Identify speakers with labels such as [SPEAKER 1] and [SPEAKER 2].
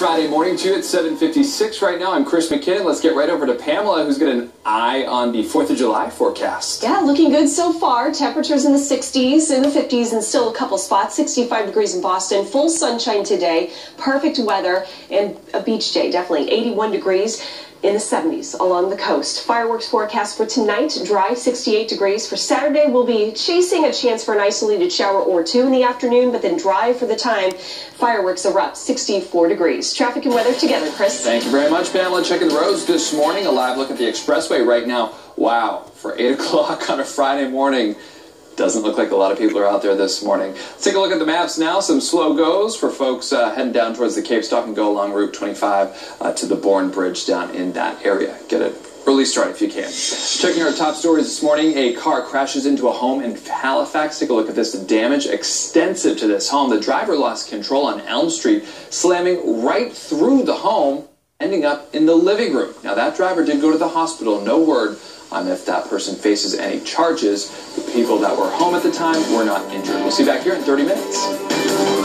[SPEAKER 1] Friday morning to at 7.56 right now. I'm Chris McKinnon. Let's get right over to Pamela, who's got an eye on the 4th of July forecast.
[SPEAKER 2] Yeah, looking good so far. Temperatures in the 60s, in the 50s, and still a couple spots. 65 degrees in Boston. Full sunshine today. Perfect weather and a beach day, definitely. 81 degrees in the 70s along the coast. Fireworks forecast for tonight, dry 68 degrees. For Saturday, we'll be chasing a chance for an isolated shower or two in the afternoon, but then dry for the time. Fireworks erupt 64 degrees. Traffic and weather together, Chris.
[SPEAKER 1] Thank you very much, Pamela. Checking the roads this morning. A live look at the expressway right now. Wow, for 8 o'clock on a Friday morning. Doesn't look like a lot of people are out there this morning. Let's take a look at the maps now. Some slow goes for folks uh, heading down towards the Cape. Stock and go along Route 25 uh, to the Bourne Bridge down in that area. Get it early start if you can. Checking our top stories this morning, a car crashes into a home in Halifax. Take a look at this. Damage extensive to this home. The driver lost control on Elm Street, slamming right through the home, ending up in the living room. Now that driver did go to the hospital. No word on if that person faces any charges. The people that were home at the time were not injured. We'll see you back here in 30 minutes.